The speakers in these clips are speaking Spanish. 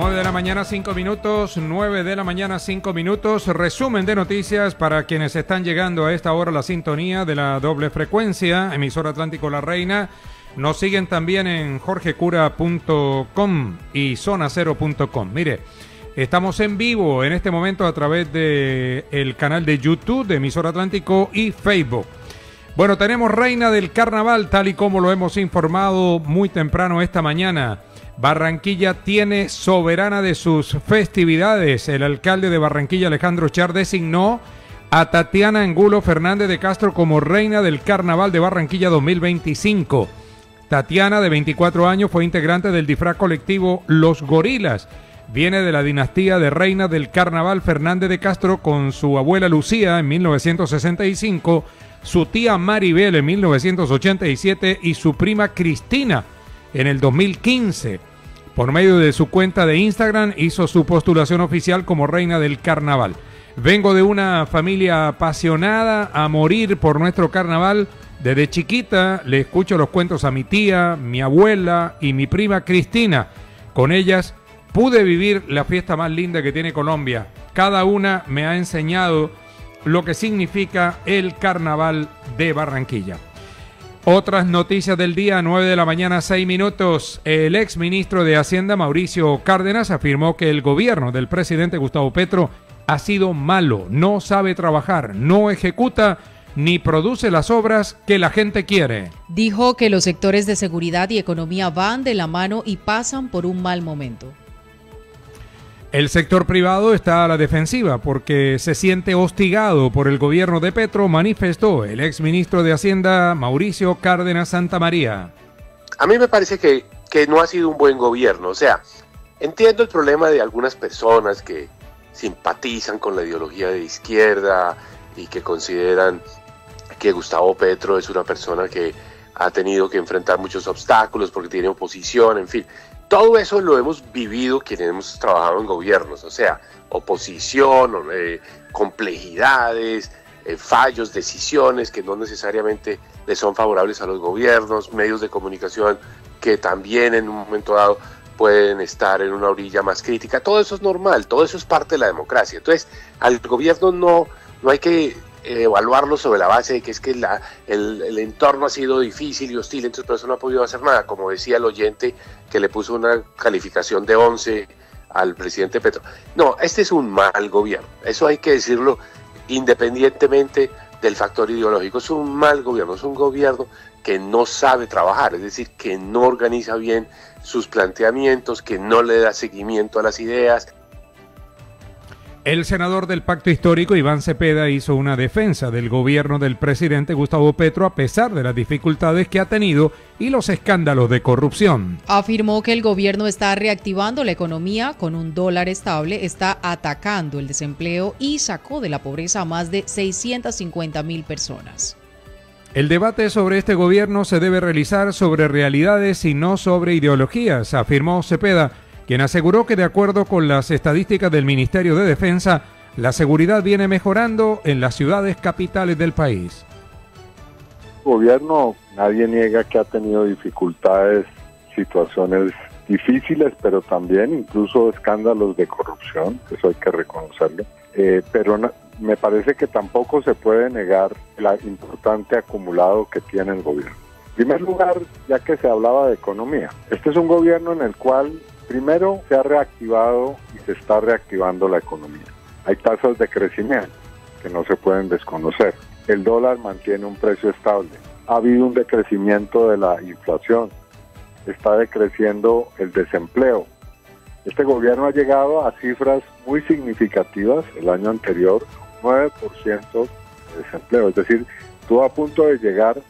9 de la mañana, 5 minutos. 9 de la mañana, 5 minutos. Resumen de noticias para quienes están llegando a esta hora la sintonía de la doble frecuencia, emisora Atlántico La Reina. Nos siguen también en jorgecura.com y zonacero.com. Mire, estamos en vivo en este momento a través del el canal de YouTube de emisora Atlántico y Facebook. Bueno, tenemos Reina del Carnaval, tal y como lo hemos informado muy temprano esta mañana. Barranquilla tiene soberana de sus festividades. El alcalde de Barranquilla, Alejandro Char, designó a Tatiana Angulo Fernández de Castro como reina del Carnaval de Barranquilla 2025. Tatiana, de 24 años, fue integrante del disfraz colectivo Los Gorilas. Viene de la dinastía de reina del Carnaval Fernández de Castro con su abuela Lucía en 1965, su tía Maribel en 1987 y su prima Cristina en el 2015. Por medio de su cuenta de Instagram hizo su postulación oficial como reina del carnaval. Vengo de una familia apasionada a morir por nuestro carnaval. Desde chiquita le escucho los cuentos a mi tía, mi abuela y mi prima Cristina. Con ellas pude vivir la fiesta más linda que tiene Colombia. Cada una me ha enseñado lo que significa el carnaval de Barranquilla. Otras noticias del día, 9 de la mañana, 6 minutos. El ex ministro de Hacienda, Mauricio Cárdenas, afirmó que el gobierno del presidente Gustavo Petro ha sido malo, no sabe trabajar, no ejecuta ni produce las obras que la gente quiere. Dijo que los sectores de seguridad y economía van de la mano y pasan por un mal momento. El sector privado está a la defensiva porque se siente hostigado por el gobierno de Petro, manifestó el ex ministro de Hacienda Mauricio Cárdenas Santa María. A mí me parece que, que no ha sido un buen gobierno. O sea, entiendo el problema de algunas personas que simpatizan con la ideología de izquierda y que consideran que Gustavo Petro es una persona que ha tenido que enfrentar muchos obstáculos porque tiene oposición, en fin. Todo eso lo hemos vivido quienes hemos trabajado en gobiernos, o sea, oposición, eh, complejidades, eh, fallos, decisiones que no necesariamente le son favorables a los gobiernos, medios de comunicación que también en un momento dado pueden estar en una orilla más crítica. Todo eso es normal, todo eso es parte de la democracia. Entonces, al gobierno no, no hay que evaluarlo sobre la base de que es que la, el, el, entorno ha sido difícil y hostil, entonces por eso no ha podido hacer nada, como decía el oyente que le puso una calificación de 11 al presidente Petro. No, este es un mal gobierno, eso hay que decirlo independientemente del factor ideológico, es un mal gobierno, es un gobierno que no sabe trabajar, es decir, que no organiza bien sus planteamientos, que no le da seguimiento a las ideas, el senador del Pacto Histórico, Iván Cepeda, hizo una defensa del gobierno del presidente Gustavo Petro a pesar de las dificultades que ha tenido y los escándalos de corrupción. Afirmó que el gobierno está reactivando la economía con un dólar estable, está atacando el desempleo y sacó de la pobreza a más de 650 mil personas. El debate sobre este gobierno se debe realizar sobre realidades y no sobre ideologías, afirmó Cepeda quien aseguró que de acuerdo con las estadísticas del Ministerio de Defensa, la seguridad viene mejorando en las ciudades capitales del país. El gobierno, nadie niega que ha tenido dificultades, situaciones difíciles, pero también incluso escándalos de corrupción, eso hay que reconocerlo. Eh, pero no, me parece que tampoco se puede negar el importante acumulado que tiene el gobierno. En primer lugar, ya que se hablaba de economía, este es un gobierno en el cual Primero, se ha reactivado y se está reactivando la economía. Hay tasas de crecimiento que no se pueden desconocer. El dólar mantiene un precio estable. Ha habido un decrecimiento de la inflación. Está decreciendo el desempleo. Este gobierno ha llegado a cifras muy significativas. El año anterior, 9% de desempleo. Es decir, estuvo a punto de llegar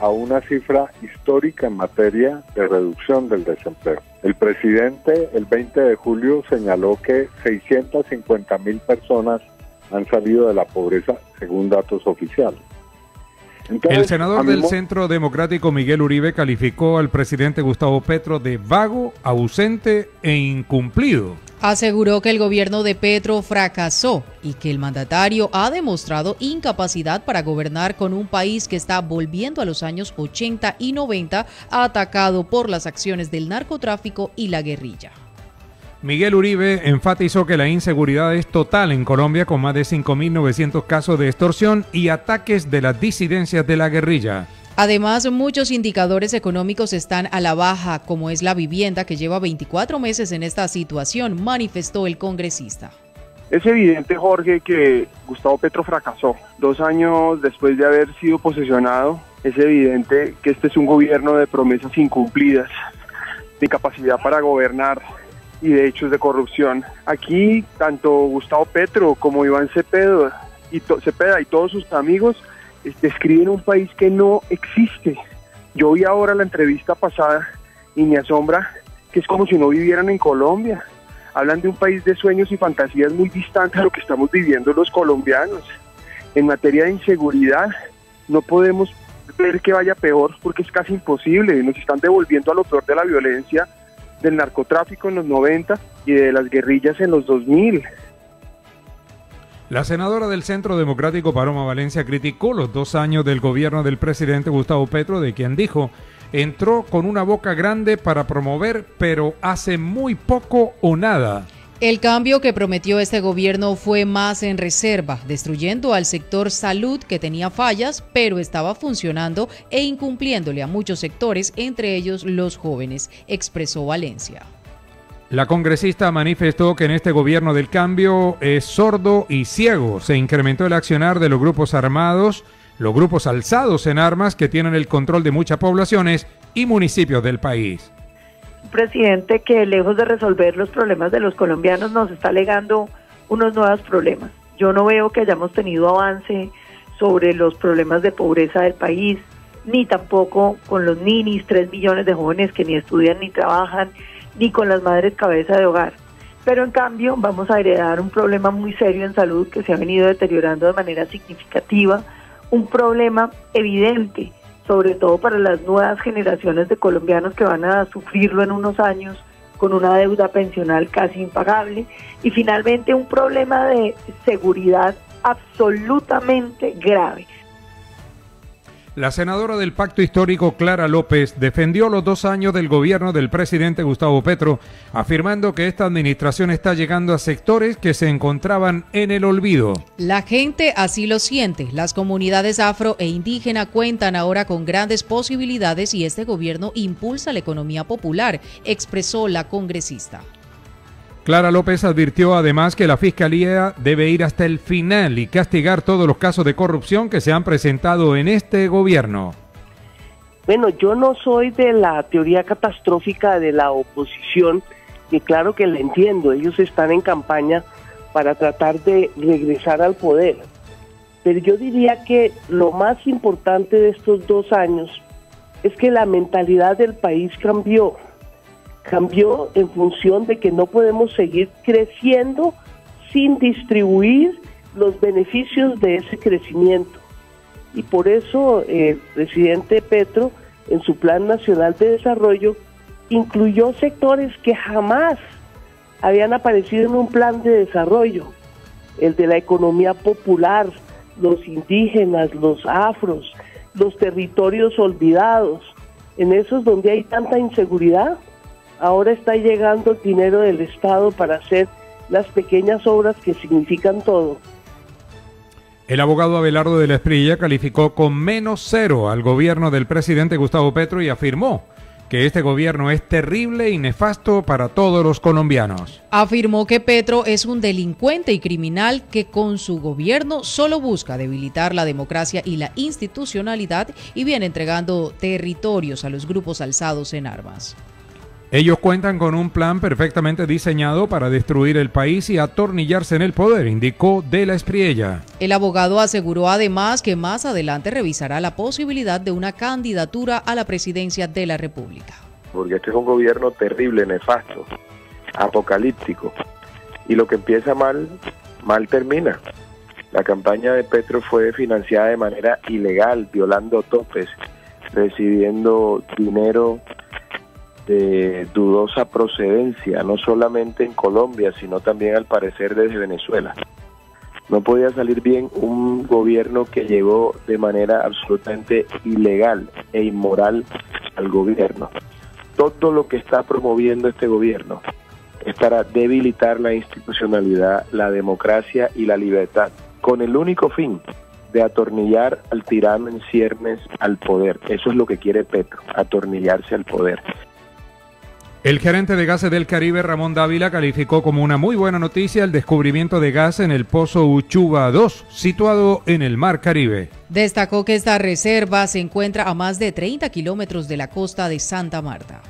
a una cifra histórica en materia de reducción del desempleo. El presidente el 20 de julio señaló que 650 mil personas han salido de la pobreza según datos oficiales. Entonces, el senador del Centro Democrático Miguel Uribe calificó al presidente Gustavo Petro de vago, ausente e incumplido. Aseguró que el gobierno de Petro fracasó y que el mandatario ha demostrado incapacidad para gobernar con un país que está volviendo a los años 80 y 90 atacado por las acciones del narcotráfico y la guerrilla. Miguel Uribe enfatizó que la inseguridad es total en Colombia con más de 5.900 casos de extorsión y ataques de las disidencias de la guerrilla. Además, muchos indicadores económicos están a la baja, como es la vivienda que lleva 24 meses en esta situación, manifestó el congresista. Es evidente, Jorge, que Gustavo Petro fracasó. Dos años después de haber sido posesionado, es evidente que este es un gobierno de promesas incumplidas, de capacidad para gobernar y de hechos de corrupción. Aquí, tanto Gustavo Petro como Iván Cepeda y, Cepeda y todos sus amigos describen un país que no existe. Yo vi ahora la entrevista pasada y me asombra que es como si no vivieran en Colombia. Hablan de un país de sueños y fantasías muy distante a lo que estamos viviendo los colombianos. En materia de inseguridad, no podemos ver que vaya peor porque es casi imposible. Nos están devolviendo a lo de la violencia del narcotráfico en los 90 y de las guerrillas en los 2000. La senadora del Centro Democrático Paloma Valencia criticó los dos años del gobierno del presidente Gustavo Petro, de quien dijo, entró con una boca grande para promover, pero hace muy poco o nada. El cambio que prometió este gobierno fue más en reserva, destruyendo al sector salud que tenía fallas, pero estaba funcionando e incumpliéndole a muchos sectores, entre ellos los jóvenes, expresó Valencia. La congresista manifestó que en este gobierno del cambio es sordo y ciego. Se incrementó el accionar de los grupos armados, los grupos alzados en armas que tienen el control de muchas poblaciones y municipios del país. Presidente que lejos de resolver los problemas de los colombianos nos está legando unos nuevos problemas. Yo no veo que hayamos tenido avance sobre los problemas de pobreza del país, ni tampoco con los ninis, tres millones de jóvenes que ni estudian ni trabajan, ni con las madres cabeza de hogar. Pero en cambio vamos a heredar un problema muy serio en salud que se ha venido deteriorando de manera significativa, un problema evidente, sobre todo para las nuevas generaciones de colombianos que van a sufrirlo en unos años con una deuda pensional casi impagable y finalmente un problema de seguridad absolutamente grave. La senadora del Pacto Histórico, Clara López, defendió los dos años del gobierno del presidente Gustavo Petro, afirmando que esta administración está llegando a sectores que se encontraban en el olvido. La gente así lo siente. Las comunidades afro e indígena cuentan ahora con grandes posibilidades y este gobierno impulsa la economía popular, expresó la congresista. Clara López advirtió además que la Fiscalía debe ir hasta el final y castigar todos los casos de corrupción que se han presentado en este gobierno. Bueno, yo no soy de la teoría catastrófica de la oposición, y claro que la entiendo, ellos están en campaña para tratar de regresar al poder. Pero yo diría que lo más importante de estos dos años es que la mentalidad del país cambió cambió en función de que no podemos seguir creciendo sin distribuir los beneficios de ese crecimiento. Y por eso eh, el presidente Petro, en su Plan Nacional de Desarrollo, incluyó sectores que jamás habían aparecido en un plan de desarrollo, el de la economía popular, los indígenas, los afros, los territorios olvidados, en esos donde hay tanta inseguridad, ahora está llegando el dinero del Estado para hacer las pequeñas obras que significan todo. El abogado Abelardo de la Esprilla calificó con menos cero al gobierno del presidente Gustavo Petro y afirmó que este gobierno es terrible y nefasto para todos los colombianos. Afirmó que Petro es un delincuente y criminal que con su gobierno solo busca debilitar la democracia y la institucionalidad y viene entregando territorios a los grupos alzados en armas. Ellos cuentan con un plan perfectamente diseñado para destruir el país y atornillarse en el poder, indicó De la Espriella. El abogado aseguró además que más adelante revisará la posibilidad de una candidatura a la presidencia de la República. Porque este es un gobierno terrible, nefasto, apocalíptico. Y lo que empieza mal, mal termina. La campaña de Petro fue financiada de manera ilegal, violando topes, recibiendo dinero de dudosa procedencia, no solamente en Colombia, sino también al parecer desde Venezuela. No podía salir bien un gobierno que llegó de manera absolutamente ilegal e inmoral al gobierno. Todo lo que está promoviendo este gobierno es para debilitar la institucionalidad, la democracia y la libertad, con el único fin de atornillar al tirano en ciernes al poder. Eso es lo que quiere Petro, atornillarse al poder. El gerente de gases del Caribe, Ramón Dávila, calificó como una muy buena noticia el descubrimiento de gas en el pozo Uchuba 2, situado en el Mar Caribe. Destacó que esta reserva se encuentra a más de 30 kilómetros de la costa de Santa Marta.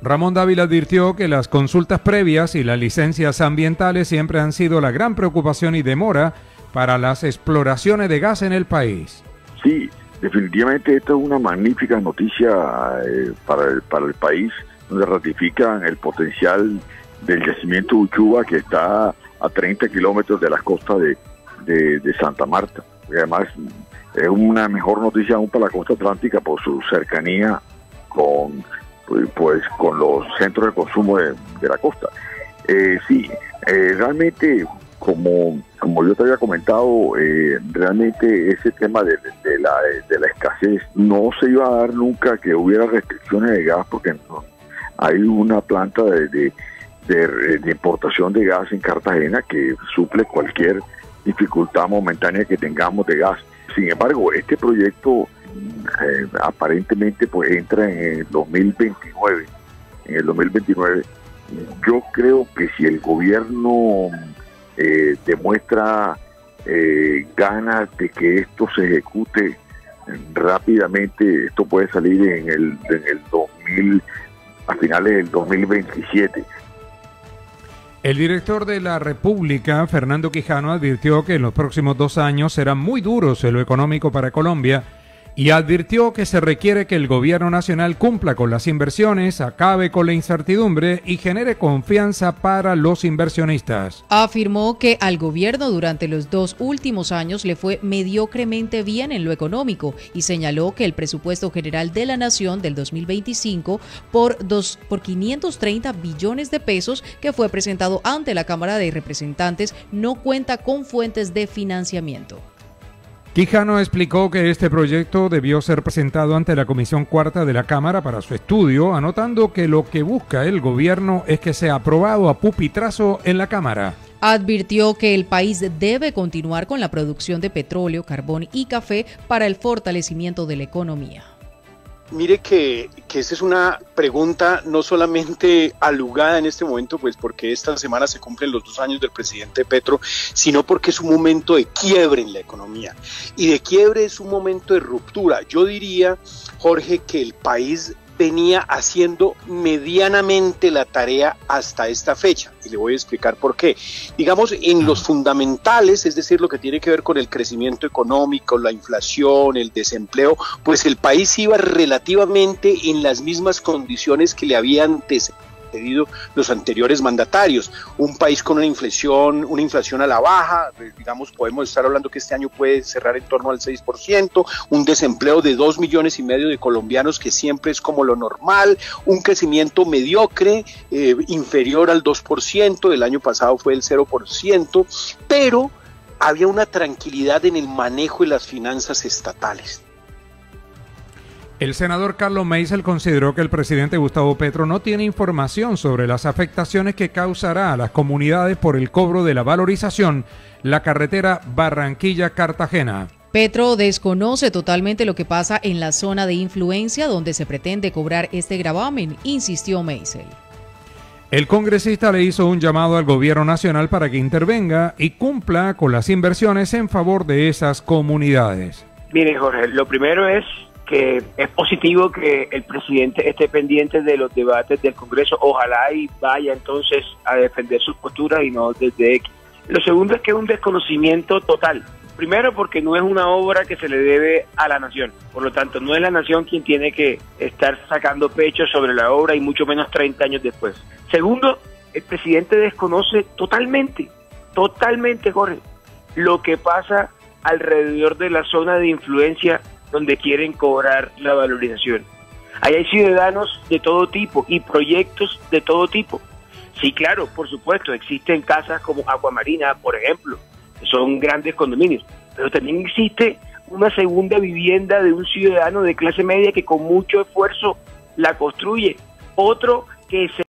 Ramón Dávila advirtió que las consultas previas y las licencias ambientales siempre han sido la gran preocupación y demora para las exploraciones de gas en el país. Sí, definitivamente esta es una magnífica noticia eh, para, el, para el país, ratifican el potencial del yacimiento Uchuba que está a 30 kilómetros de las costas de, de, Santa Marta. además es una mejor noticia aún para la costa atlántica por su cercanía con pues, pues con los centros de consumo de, la costa. Eh, sí, eh, realmente, como, como yo te había comentado, eh, realmente ese tema de, la, de la escasez no se iba a dar nunca que hubiera restricciones de gas, porque hay una planta de, de, importación de gas en Cartagena que suple cualquier dificultad momentánea que tengamos de gas. Sin embargo, este proyecto eh, aparentemente pues entra en el 2029. En el 2029 yo creo que si el gobierno eh, demuestra eh, ganas de que esto se ejecute rápidamente, esto puede salir en el, en el 2000, a finales del 2027. El director de la República, Fernando Quijano, advirtió que en los próximos dos años serán muy duros lo económico para Colombia y advirtió que se requiere que el gobierno nacional cumpla con las inversiones, acabe con la incertidumbre y genere confianza para los inversionistas. Afirmó que al gobierno durante los dos últimos años le fue mediocremente bien en lo económico y señaló que el presupuesto general de la nación del 2025 por, dos, por 530 billones de pesos que fue presentado ante la Cámara de Representantes no cuenta con fuentes de financiamiento. Quijano explicó que este proyecto debió ser presentado ante la Comisión Cuarta de la Cámara para su estudio, anotando que lo que busca el gobierno es que sea aprobado a pupitrazo en la Cámara. Advirtió que el país debe continuar con la producción de petróleo, carbón y café para el fortalecimiento de la economía. Mire que, que esa es una pregunta no solamente alugada en este momento, pues porque esta semana se cumplen los dos años del presidente Petro, sino porque es un momento de quiebre en la economía. Y de quiebre es un momento de ruptura. Yo diría, Jorge, que el país venía haciendo medianamente la tarea hasta esta fecha. Y le voy a explicar por qué. Digamos, en los fundamentales, es decir, lo que tiene que ver con el crecimiento económico, la inflación, el desempleo, pues el país iba relativamente en las mismas condiciones que le habían antecedido pedido los anteriores mandatarios. Un país con una inflación, una inflación a la baja, digamos, podemos estar hablando que este año puede cerrar en torno al 6%, un desempleo de 2 millones y medio de colombianos que siempre es como lo normal, un crecimiento mediocre, eh, inferior al 2%, el año pasado fue el 0%, pero había una tranquilidad en el manejo de las finanzas estatales. El senador Carlos Meisel consideró que el presidente Gustavo Petro no tiene información sobre las afectaciones que causará a las comunidades por el cobro de la valorización la carretera Barranquilla-Cartagena. Petro desconoce totalmente lo que pasa en la zona de influencia donde se pretende cobrar este gravamen, insistió Meisel. El congresista le hizo un llamado al gobierno nacional para que intervenga y cumpla con las inversiones en favor de esas comunidades. Mire, Jorge, lo primero es que es positivo que el presidente esté pendiente de los debates del Congreso, ojalá y vaya entonces a defender sus posturas y no desde X. Lo segundo es que es un desconocimiento total. Primero porque no es una obra que se le debe a la nación, por lo tanto no es la nación quien tiene que estar sacando pecho sobre la obra y mucho menos 30 años después. Segundo, el presidente desconoce totalmente, totalmente Jorge, lo que pasa alrededor de la zona de influencia donde quieren cobrar la valorización. Ahí hay ciudadanos de todo tipo y proyectos de todo tipo. Sí, claro, por supuesto, existen casas como Aguamarina, por ejemplo, que son grandes condominios, pero también existe una segunda vivienda de un ciudadano de clase media que con mucho esfuerzo la construye, otro que se